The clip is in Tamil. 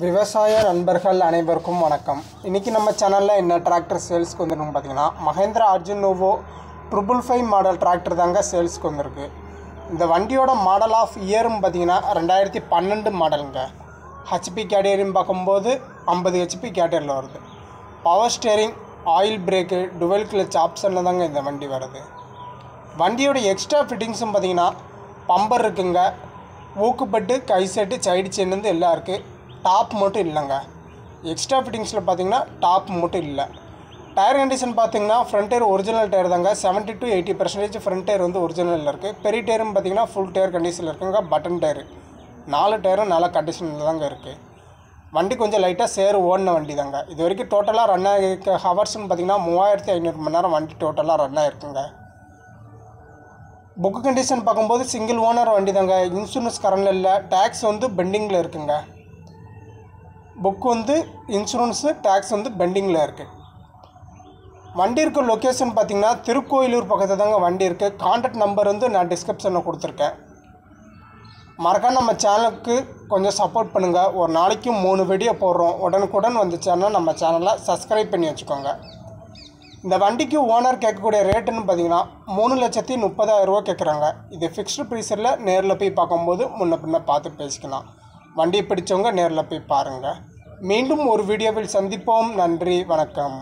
விவசாய நண்பர்கள் அனைவருக்கும் வணக்கம். இன்றைக்கி நம்ம சேனலில் என்ன டிராக்டர் சேல்ஸ்க்கு வந்துருக்குன்னு பார்த்தீங்கன்னா Mahindra Arjun Novo triple five model tractor தாங்க சேல்ஸ்க்கு வந்திருக்கு. இந்த வண்டியோட மாடல் ஆஃப் இயரும் பார்த்தீங்கன்னா ரெண்டாயிரத்தி பன்னெண்டு மாடலுங்க ஹெச்பி கேரியர்னு பார்க்கும்போது ஐம்பது ஹெச்பி கேட்டரியில் வருது. Power steering oil brake dual clutch ஆப்ஷனில் தாங்க இந்த வண்டி வருது. வண்டியோட எக்ஸ்ட்ரா ஃபிட்டிங்ஸும் பார்த்தீங்கன்னா பம்பர் இருக்குங்க. ஊக்குப்பட்டு கை செட்டு சைடு சென்னு எல்லாம் இருக்குது டாப் மட்டும் இல்லைங்க. எக்ஸ்ட்ரா ஃபிட்டிங்ஸில் பார்த்தீங்கன்னா டாப் மட்டும் இல்லை. டயர் கண்டிஷன் பார்த்தீங்கன்னா ஃப்ரண்ட் டயர் ஒரிஜினல் டயர் தாங்க. Seventy to eighty percentage front tyre வந்து ஒரிஜினலில் இருக்குது பெரிய டயரும் பார்த்தீங்கன்னா ஃபுல் டயர் கண்டிஷனில் இருக்குங்க. Button tyre. நாலு டயரும் நல்ல கண்டிஷனில் தாங்க இருக்குது வண்டி கொஞ்சம் லைட்டாக சேர் ஓடின வண்டி தாங்க. இது வரைக்கும் டோட்டலாக ரன் ஆகிருக்க ஹவர்ஸ்னு பார்த்தீங்கன்னா மூவாயிரத்தி ஐநூறு மணி நேரம் வண்டி டோட்டலாக ரன் ஆகிருக்குங்க புக்கு கண்டிஷன் பார்க்கும்போது சிங்கிள் ஓனர் வண்டி தாங்க. இன்சூரன்ஸ் கரண்டில் இல்லை. டேக்ஸ் வந்து பெண்டிங்கில் இருக்குங்க. புக் வந்து இன்சூரன்ஸு டேக்ஸ் வந்து பெண்டிங்கில் இருக்குது வண்டி இருக்க லொக்கேஷன் பார்த்திங்கன்னா திருக்கோயிலூர் பக்கத்தில் தாங்க வண்டி இருக்குது கான்டாக்ட் நம்பர் வந்து நான் டிஸ்கிரிப்ஷனில் கொடுத்துருக்கேன். மறக்காம நம்ம சேனலுக்கு கொஞ்சம் சப்போர்ட் பண்ணுங்கள் ஒரு நாளைக்கு மூணு வீடியோ போடுறோம். உடனுக்குடன் வந்துச்சுன்னா நம்ம சேனலை சப்ஸ்கிரைப் பண்ணி வச்சுக்கோங்க. இந்த வண்டிக்கு ஓனர் கேட்கக்கூடிய ரேட்டுன்னு பார்த்தீங்கன்னா மூணு லட்சத்தி முப்பதாயிரம் ரூபா கேட்குறாங்க. இது ஃபிக்ஸ்டு ப்ரைஸில் நேரில் போய் பார்க்கும்போது முன்ன பின்ன பார்த்து பேசிக்கலாம். வண்டியை பிடிச்சவங்க நேரில் போய் பாருங்கள் மீண்டும் ஒரு வீடியோவில் சந்திப்போம். நன்றி வணக்கம்.